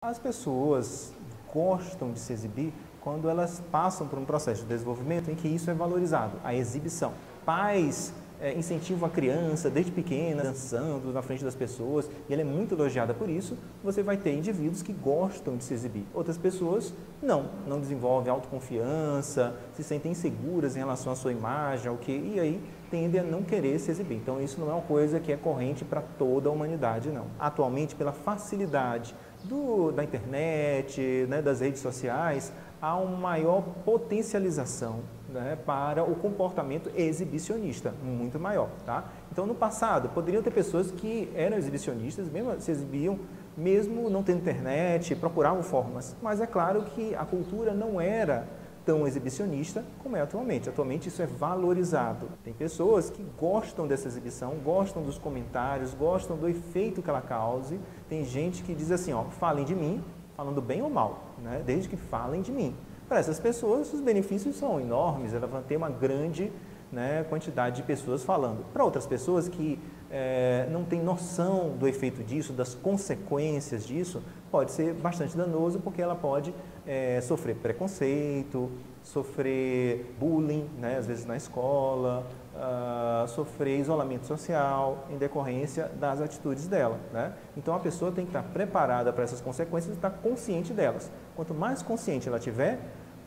As pessoas gostam de se exibir quando elas passam por um processo de desenvolvimento em que isso é valorizado, a exibição. Pais é, incentivam a criança desde pequena, dançando na frente das pessoas, e ela é muito elogiada por isso, você vai ter indivíduos que gostam de se exibir. Outras pessoas não, não desenvolvem autoconfiança, se sentem inseguras em relação à sua imagem, ao que, e aí tendem a não querer se exibir. Então isso não é uma coisa que é corrente para toda a humanidade, não. Atualmente, pela facilidade do, da internet, né, das redes sociais, há uma maior potencialização né, para o comportamento exibicionista, muito maior. Tá? Então, no passado, poderiam ter pessoas que eram exibicionistas, mesmo se exibiam, mesmo não tendo internet, procuravam formas. Mas é claro que a cultura não era tão exibicionista como é atualmente. Atualmente isso é valorizado. Tem pessoas que gostam dessa exibição, gostam dos comentários, gostam do efeito que ela cause. Tem gente que diz assim, ó, falem de mim, falando bem ou mal, né? desde que falem de mim. Para essas pessoas, os benefícios são enormes, ela vai ter uma grande né, quantidade de pessoas falando. Para outras pessoas que é, não têm noção do efeito disso, das consequências disso, pode ser bastante danoso porque ela pode é, sofrer preconceito, sofrer bullying, né, às vezes na escola, uh, sofrer isolamento social em decorrência das atitudes dela. Né? Então a pessoa tem que estar preparada para essas consequências e estar consciente delas. Quanto mais consciente ela tiver,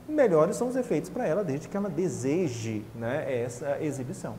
melhores são os efeitos para ela, desde que ela deseje né, essa exibição.